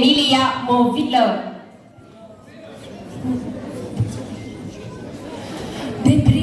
Emilia Movilă. Deprimiți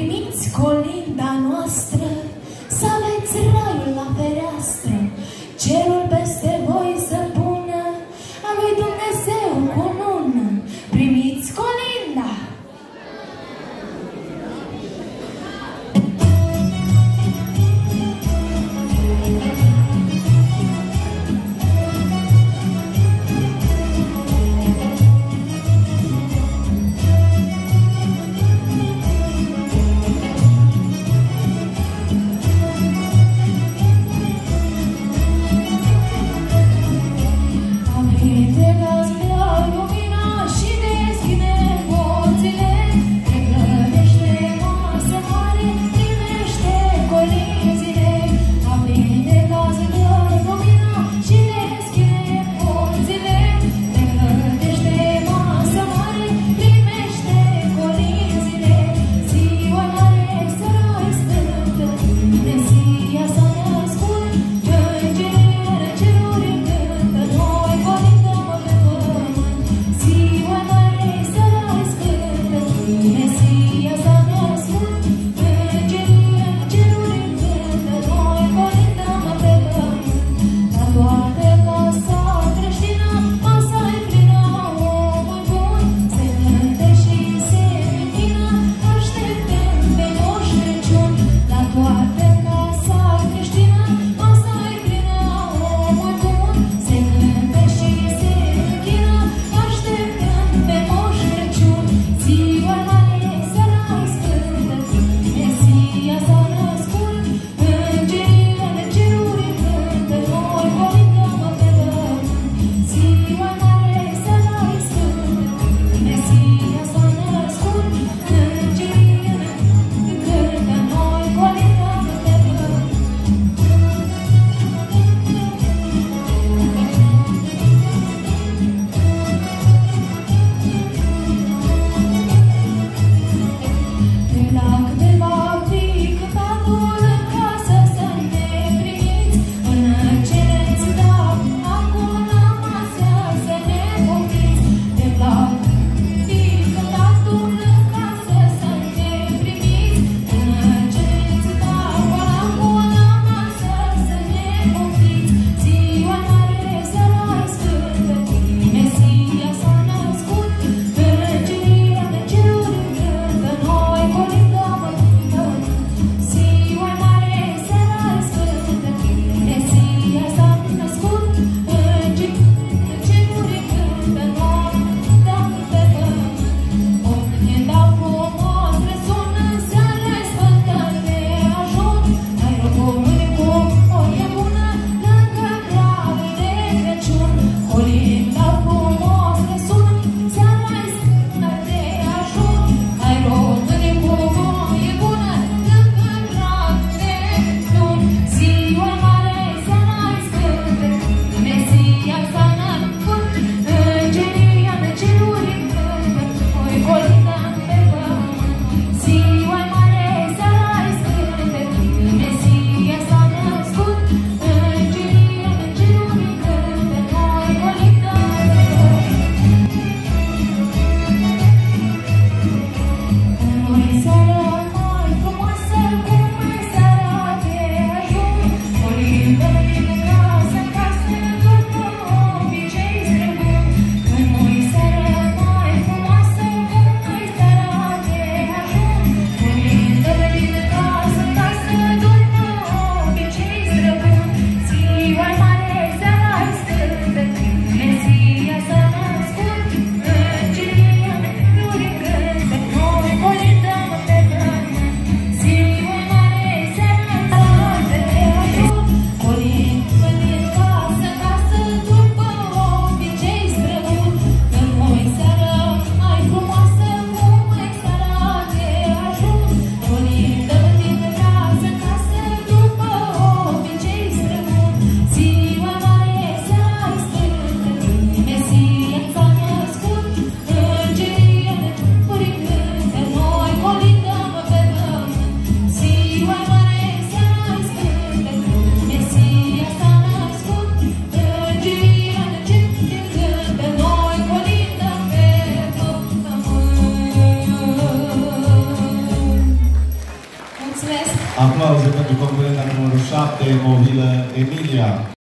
Aplauze pentru concurenta numărul 7, mobilă Emilia.